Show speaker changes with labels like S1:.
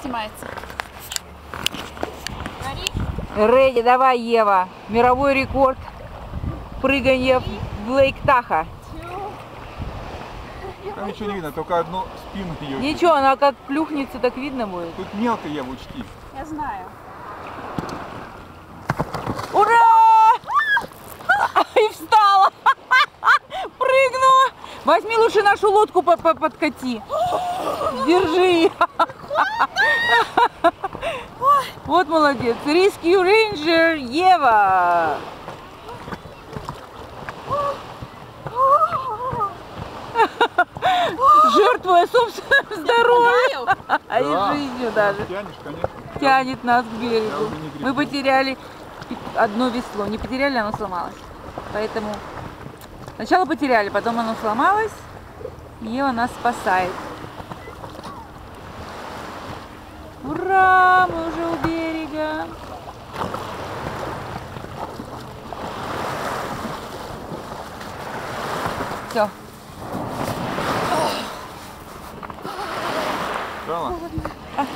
S1: снимается.
S2: Реди, давай, Ева. Мировой рекорд прыгания в Лейк Таха.
S3: Там ничего не видно, только одно спину ее.
S2: Ничего, она как плюхнется, так видно будет.
S3: Тут мелко я учти.
S1: Я знаю.
S2: Ура! И встала. Прыгнула. Возьми лучше нашу лодку по- по- подкати. Держи. Вот молодец. Rescue Ranger Ева. Жертвуя собственным здоровьем, а и жизнью даже.
S3: Тянешь, конечно.
S2: Тянет нас к берегу. Мы потеряли одно весло. Не потеряли, оно сломалось. Поэтому сначала потеряли, потом оно сломалось. И Ева нас спасает.
S1: Kjo. Bravo. Ah.